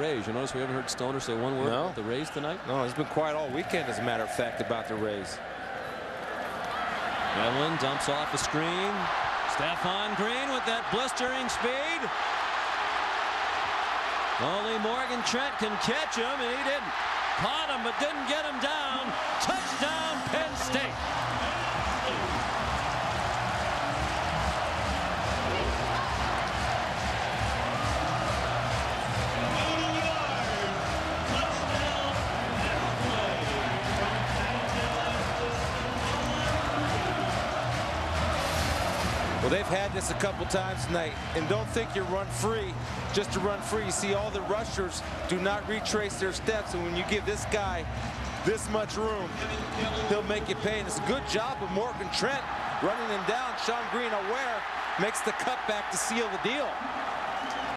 Rays. You notice we haven't heard Stoner say one word No. about the Rays tonight? No, he's been quiet all weekend, as a matter of fact, about the Rays. Devlin dumps off the screen. Stephfon Green with that blistering speed. Only Morgan Trent can catch him, and he didn't. Caught him, but didn't get him down. Touchdown, Well, they've had this a couple times tonight, and don't think you run free just to run free. You see, all the rushers do not retrace their steps, and when you give this guy this much room, he'll make you pay. And it's a good job of Morgan Trent running him down. Sean Green aware makes the cutback to seal the deal.